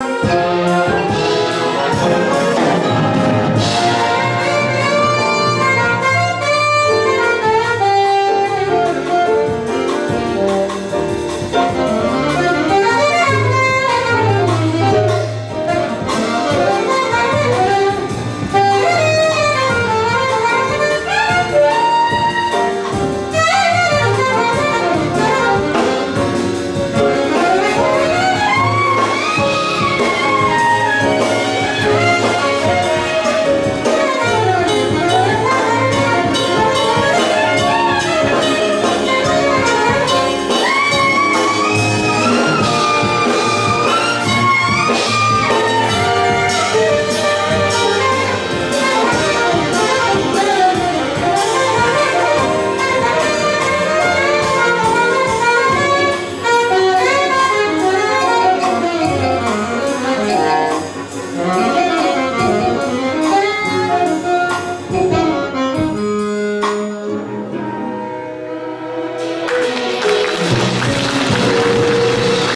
Yeah.